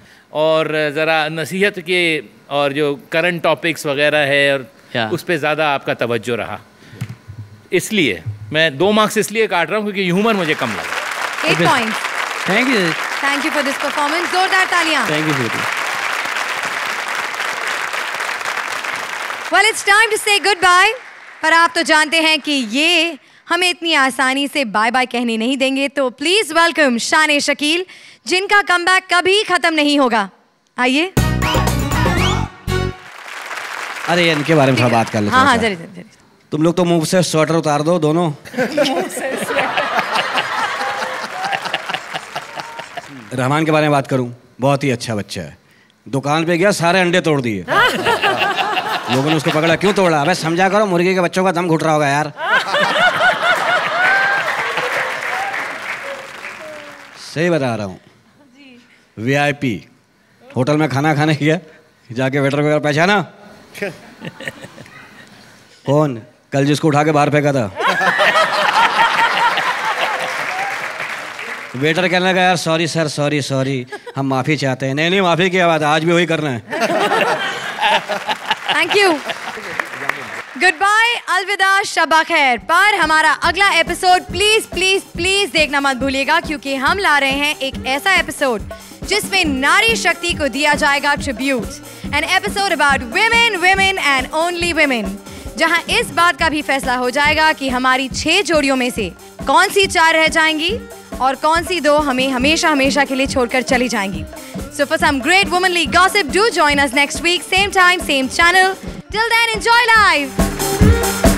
और ज़रा नसीहत के और जो करंट टॉपिक्स वगैरह है और उस पर ज़्यादा आपका तवज्जो रहा। इसलिए मैं दो मार्क्स इसलिए काट रहा हूँ क्योंकि ह्यूमर मुझे कम लगा। Eight points thank you thank you for this performance जोरदार तालियाँ। Thank you well it's time to say goodbye पर आप तो जानते हैं कि ये हमें इतनी आसानी से बाय बाय कहने नहीं देंगे तो प्लीज़ वेलकम शान शकील जिनका कमबैक कभी खत्म नहीं होगा। आइए। अरे इनके बारे में थोड़ा बात कर लेते हाँ हाँ ज़रूर। तुम लोग तो मुँह से स्वेटर उतार दो दोनों। रहमान के बारे में बात करूँ? बहुत ही अच्छा बच्चा है। दुकान पे गया सारे अंडे तोड़ दिए। लोगों ने उसको पकड़ा क्यों तोड़ा? अबे समझा करो मुर्गी के बच्चों का दम घुट रहा होगा यार। सही बता रहा हूँ। वीआईपी होटल में खाना खाने गया जाके वेटर वगैरह पहचाना। कौन? कल जिसको उठा के बाहर फेंका था। वेटर कहने लगा यार सॉरी सर सॉरी सॉरी हम माफ़ी चाहते हैं। नहीं नहीं माफ़ी की बात आज भी वही करना है। थैंक यू गुड बाय अलविदा शबा खैर। पर हमारा अगला एपिसोड प्लीज़ प्लीज़ प्लीज़ देखना मत भूलिएगा क्योंकि हम ला रहे हैं एक ऐसा एपिसोड जिसमें नारी शक्ति को दिया जाएगा tribute an episode about women women and only women जहाँ इस बात का भी फैसला हो जाएगा कि हमारी छह जोड़ियों में से कौन सी चार रह जाएँगी और कौन सी दो हमें हमेशा हमेशा के लिए छोड़कर चली जाएँगी So for some great womanly gossip, do join us next week, same time, same channel. Till then, enjoy life.